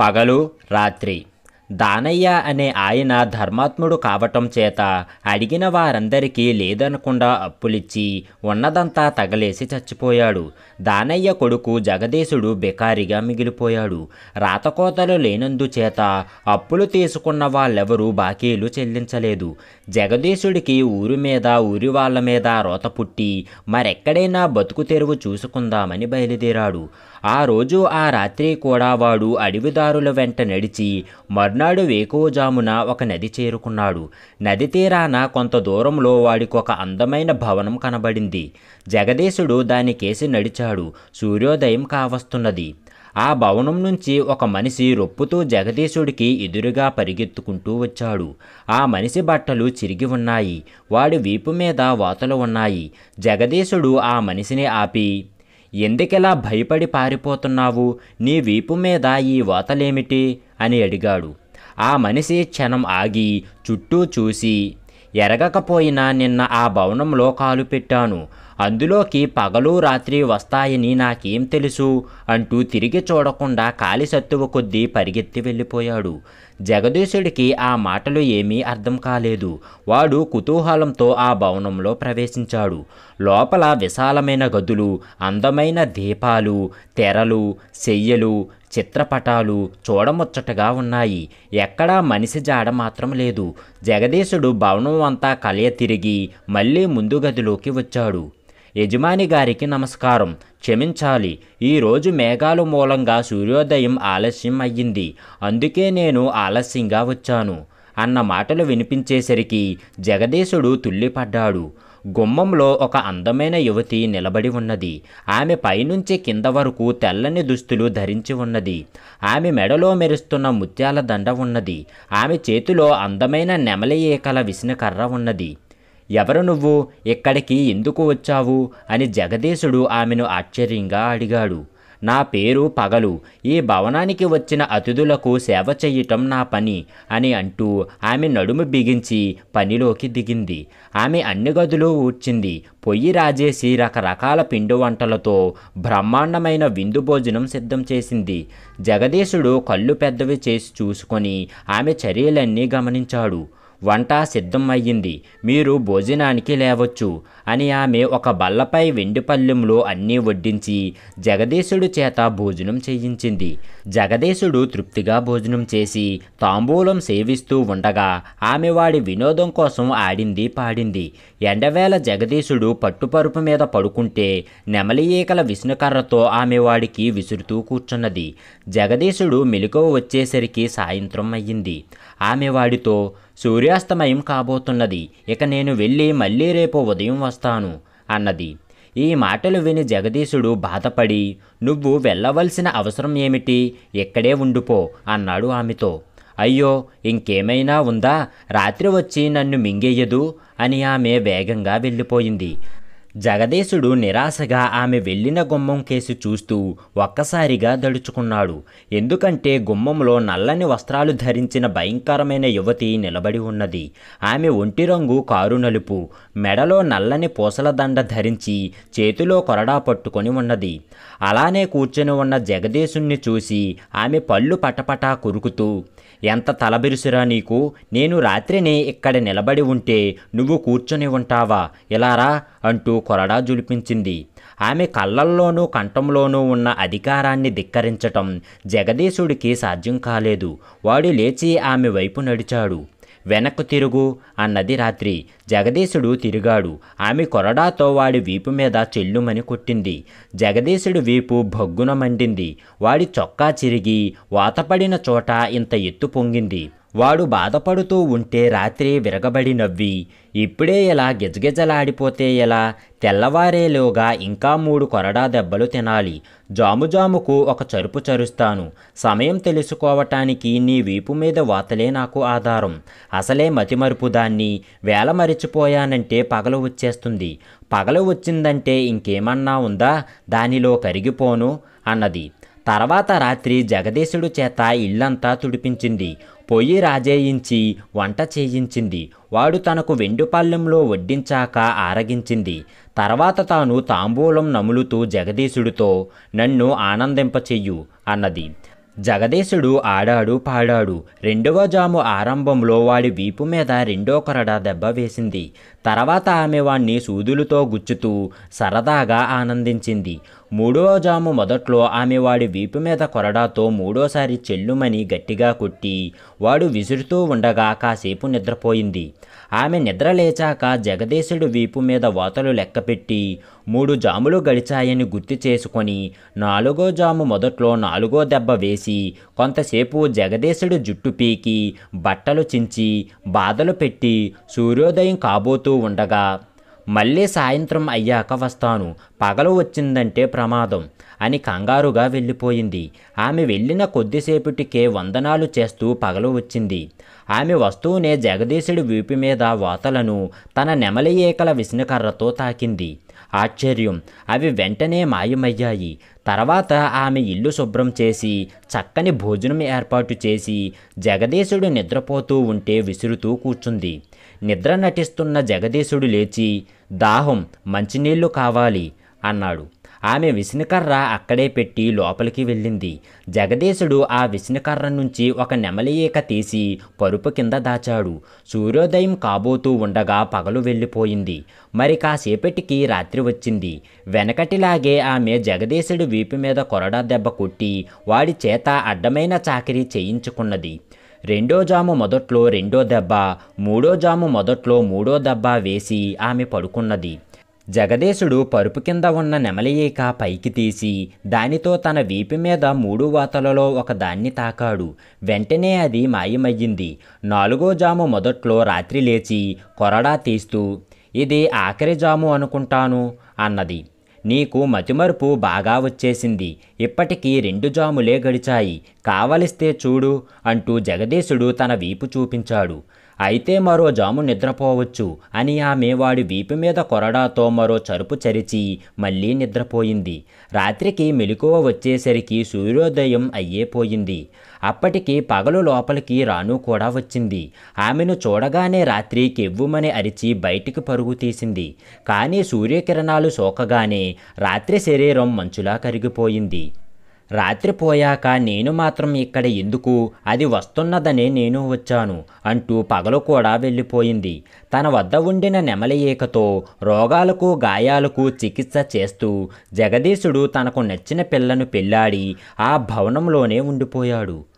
పగలు రాత్రి. దానయ్య అనే ఆయన ధర్మాత్ముడు కావటం చేత అడిగిన వారందరికీ లేదనకుండా అప్పులిచ్చి ఉన్నదంతా తగలేసి చచ్చిపోయాడు. దానయ్య కొడుకు జగదీశుడు బెకారిగా మిగిలిపోయాడు. రాతకోతలు లేనందుచేత అప్పులు తీసుకున్న వాళ్ళెవరూ బాకీలు చెల్లించలేదు. జగదీశుడికి ఊరి మీద ఊరి వాళ్ళ మీద రోత పుట్టి మరెక్కడైనా బతుకు తెరువు చూసుకుందామని బయలుదేరాడు. ఆ రోజు ఆ రాత్రి కూడా వాడు అడవిదారుల వెంట నడిచి మర్నాడు వేకువజామున ఒక నది చేరుకున్నాడు. నది తీరాన కొంత దూరంలో వాడికి ఒక అందమైన భవనం కనబడింది. జగదీశుడు దానికేసి నడిచాడు. సూర్యోదయం కావస్తున్నది. ఆ భవనం నుంచి ఒక మనిషి రొప్పుతూ జగదీశుడికి ఎదురుగా పరిగెత్తుకుంటూ వచ్చాడు. ఆ మనిషి బట్టలు చిరిగి ఉన్నాయి. వాడి వీపు మీద వాతలు ఉన్నాయి. జగదీశుడు ఆ మనిషిని ఆపి ఎందుకెలా భయపడి పారిపోతున్నావు? నీ వీపు మీద ఈ వాతలేమిటి? అని అడిగాడు. ఆ మనిషి క్షణం ఆగి చుట్టూ చూసి ఎరగకపోయినా నిన్న ఆ భవనంలో కాలు పెట్టాను. అందులోకి పగలు రాత్రి వస్తాయని నాకేం తెలుసు అంటూ తిరిగి చూడకుండా కాలిసత్తువ కొద్దీ పరిగెత్తి వెళ్ళిపోయాడు. జగదీశుడికి ఆ మాటలు ఏమీ అర్థం కాలేదు. వాడు కుతూహలంతో ఆ భవనంలో ప్రవేశించాడు. లోపల విశాలమైన గదులు అందమైన దీపాలు తెరలు చెయ్యలు చిత్రపటాలు చూడముచ్చటగా ఉన్నాయి. ఎక్కడా మనిషి జాడ మాత్రం లేదు. జగదీశుడు భవనం అంతా కలయ తిరిగి మళ్ళీ ముందు గదిలోకి వచ్చాడు. యజమాని గారికి నమస్కారం. క్షమించాలి. ఈరోజు మేఘాలు మూలంగా సూర్యోదయం ఆలస్యం అయ్యింది. అందుకే నేను ఆలస్యంగా వచ్చాను. అన్న మాటలు వినిపించేసరికి జగదీశుడు తుల్లిపడ్డాడు. గుమ్మంలో ఒక అందమైన యువతి నిలబడి ఉన్నది. ఆమె పైనుంచి కింద వరకు తెల్లని దుస్తులు ధరించి ఉన్నది. ఆమె మెడలో మెరుస్తున్న ముత్యాల దండ ఉన్నది. ఆమె చేతిలో అందమైన నెమలి ఏకల విసినకర్ర ఉన్నది. ఎవరు నువ్వు? ఇక్కడికి ఎందుకు వచ్చావు? అని జగదీశుడు ఆమెను ఆశ్చర్యంగా అడిగాడు. నా పేరు పగలు. ఈ భవనానికి వచ్చిన అతిథులకు సేవ చెయ్యటం నా పని అని అంటూ ఆమె నడుము బిగించి పనిలోకి దిగింది. ఆమె అన్ని గదులు ఊడ్చింది. పొయ్యి రాజేసి రకరకాల పిండి వంటలతో బ్రహ్మాండమైన విందు భోజనం సిద్ధం చేసింది. జగదీశుడు కళ్ళు పెద్దవి చేసి చూసుకొని ఆమె చర్యలన్నీ గమనించాడు. వంట సిద్ధం అయ్యింది మీరు భోజనానికి లేవచ్చు అని ఆమె ఒక బల్లపై వెండి పల్లెంలో అన్నీ వడ్డించి జగదీశుడు చేత భోజనం చేయించింది. జగదీశుడు తృప్తిగా భోజనం చేసి తాంబూలం సేవిస్తూ ఉండగా ఆమె వాడి వినోదం కోసం ఆడింది పాడింది. ఎండవేళ జగదీశుడు పట్టుపరుపు మీద పడుకుంటే నెమలి ఈకల విష్ణుకర్రతో ఆమె వాడికి విసురుతూ కూర్చున్నది. జగదీశుడు మెలకువ వచ్చేసరికి సాయంత్రం అయ్యింది. ఆమె వాడితో సూర్యాస్తమయం కాబోతున్నది. ఇక నేను వెళ్ళి మళ్ళీ రేపు ఉదయం వస్తాను అన్నది. ఈ మాటలు విని జగదీశుడు బాధపడి నువ్వు వెళ్ళవలసిన అవసరం ఏమిటి? ఇక్కడే ఉండిపో అన్నాడు ఆమెతో. అయ్యో ఇంకేమైనా ఉందా? రాత్రి వచ్చి నన్ను మింగేయదు అని ఆమె వేగంగా వెళ్ళిపోయింది. జగదీశుడు నిరాశగా ఆమె వెళ్ళిన గుమ్మం కేసి చూస్తూ ఒక్కసారిగా దడుచుకున్నాడు. ఎందుకంటే గుమ్మంలో నల్లని వస్త్రాలు ధరించిన భయంకరమైన యువతి నిలబడి ఉన్నది. ఆమె ఒంటి రంగు కారు నలుపు మెడలో నల్లని పూసల దండ ధరించి చేతిలో కొరడా పట్టుకొని ఉన్నది. అలానే కూర్చొని ఉన్న జగదీశుణ్ణి చూసి ఆమె పళ్ళు పటపటా కొరుకుతూ ఎంత తలబిరుసురా నీకు? నేను రాత్రినే ఇక్కడ నిలబడి ఉంటే నువ్వు కూర్చొని ఉంటావా? ఇలారా అంటూ కొరడా జులిపించింది. ఆమె కళ్ళల్లోనూ కంఠంలోనూ ఉన్న అధికారాన్ని ధిక్కరించటం జగదీశుడికి సాధ్యం కాలేదు. వాడు లేచి ఆమె వైపు నడిచాడు. వెనక్కు తిరుగు అన్నది రాత్రి. జగదీశుడు తిరిగాడు. ఆమె కొరడాతో వాడి వీపు మీద చెల్లుమని కొట్టింది. జగదీశుడి వీపు భగ్గున మండింది. వాడి చొక్కా చిరిగి వాతపడిన చోట ఇంత ఎత్తు పొంగింది. వాడు బాధపడుతూ ఉంటే రాత్రి విరగబడి నవ్వి ఇప్పుడే ఇలా గిజగిజలాడిపోతే ఎలా? తెల్లవారేలోగా ఇంకా మూడు కొరడా దెబ్బలు తినాలి. జాముజాముకు ఒక చరుపు చరుస్తాను. సమయం తెలుసుకోవటానికి నీ వీపు మీద వాతలే నాకు ఆధారం. అసలే మతిమరుపు దాన్ని. వేల మరిచిపోయానంటే పగలు వచ్చేస్తుంది. పగలు వచ్చిందంటే ఇంకేమన్నా ఉందా? దానిలో కరిగిపోను అన్నది. తర్వాత రాత్రి జగదీశుడు చేత ఇల్లంతా తుడిపించింది. పొయ్యి రాజేయించి వంట చేయించింది. వాడు తనకు వెండుపల్లెంలో వడ్డించాక ఆరగించింది. తర్వాత తాను తాంబూలం నములుతూ జగదీశుడితో నన్ను ఆనందింపచెయ్యు అన్నది. జగదీశుడు ఆడాడు పాడాడు. రెండవ జాము ఆరంభంలో వాడి వీపు మీద రెండో కొరడ దెబ్బ వేసింది. తర్వాత ఆమె వాణ్ణి సూదులతో గుచ్చుతూ సరదాగా ఆనందించింది. మూడవ జాము మొదట్లో ఆమె వాడి వీపు మీద కొరడాతో మూడోసారి చెల్లుమని గట్టిగా కొట్టి వాడు విసురుతూ ఉండగా కాసేపు నిద్రపోయింది. ఆమె నిద్ర లేచాక జగదీశుడు వీపు మీద వాతలు లెక్కపెట్టి మూడు జాములు గడిచాయని గుర్తు చేసుకొని నాలుగో జాము మొదట్లో నాలుగో దెబ్బ వేసి కొంతసేపు జగదీశుడు జుట్టు పీకి బట్టలు చించి బాధలు పెట్టి సూర్యోదయం కాబోతూ ఉండగా మళ్ళీ సాయంత్రం అయ్యాక వస్తాను. పగలు వచ్చిందంటే ప్రమాదం అని కంగారుగా వెళ్ళిపోయింది. ఆమె వెళ్ళిన కొద్దిసేపటికే వందనాలు చేస్తూ పగలు వచ్చింది. ఆమె వస్తూనే జగదీశుడి వీపు మీద వాతలను తన నెమలి ఏకల విసినకర్రతో తాకింది. ఆశ్చర్యం! అవి వెంటనే మాయమయ్యాయి. తర్వాత ఆమె ఇల్లు శుభ్రం చేసి చక్కని భోజనం ఏర్పాటు చేసి జగదీశుడు నిద్రపోతూ ఉంటే విసురుతూ కూర్చుంది. నిద్ర నటిస్తున్న జగదీశుడు లేచి దాహం మంచినీళ్ళు కావాలి అన్నాడు. ఆమె విసినకర్ర అక్కడే పెట్టి లోపలికి వెళ్ళింది. జగదీశుడు ఆ విసినకర్ర నుంచి ఒక నెమలియేక తీసి పరుపు కింద దాచాడు. సూర్యోదయం కాబోతూ ఉండగా పగలు వెళ్ళిపోయింది. మరి కాసేపటికి రాత్రి వచ్చింది. వెనకటిలాగే ఆమె జగదీశుడి వీపు మీద కొరడా దెబ్బ కొట్టి వాడి చేత అడ్డమైన చాకరీ చేయించుకున్నది. రెండో జాము మొదట్లో రెండో దెబ్బ మూడో జాము మొదట్లో మూడో దెబ్బ వేసి ఆమె పడుకున్నది. జగదీశుడు పరుపు కింద ఉన్న నెమలియేక పైకి తీసి దానితో తన వీపు మీద మూడు వాతలలో ఒక దాన్ని తాకాడు. వెంటనే అది మాయమయ్యింది. నాలుగో జాము మొదట్లో రాత్రి లేచి కొరడా తీస్తూ ఇది ఆఖరి జాము అనుకుంటాను అన్నది. నీకు మతిమరుపు బాగా వచ్చేసింది. ఇప్పటికీ రెండు జాములే గడిచాయి. కావలిస్తే చూడు అంటూ జగదీశుడు తన వీపు చూపించాడు. అయితే మరో జాము నిద్రపోవచ్చు అని ఆమె వాడి వీపు మీద కొరడాతో మరో చరుపు చరిచి మళ్ళీ నిద్రపోయింది. రాత్రికి మెలకువ వచ్చేసరికి సూర్యోదయం అయ్యేపోయింది అప్పటికి పగలు లోపలికి రాను కూడా వచ్చింది. ఆమెను చూడగానే రాత్రి కెవ్వుమని అరిచి బయటికి పరుగు తీసింది. కానీ సూర్యకిరణాలు సోకగానే రాత్రి శరీరం మంచులా కరిగిపోయింది. రాత్రి పోయాక నేను మాత్రం ఇక్కడ ఎందుకు? అది వస్తున్నదనే నేను వచ్చాను అంటూ పగలు కూడా వెళ్ళిపోయింది. తన వద్ద ఉండిన నెమలి ఈకతో రోగాలకు గాయాలకు చికిత్స చేస్తూ జగదీశుడు తనకు నచ్చిన పిల్లను పెళ్ళాడి ఆ భవనంలోనే ఉండిపోయాడు.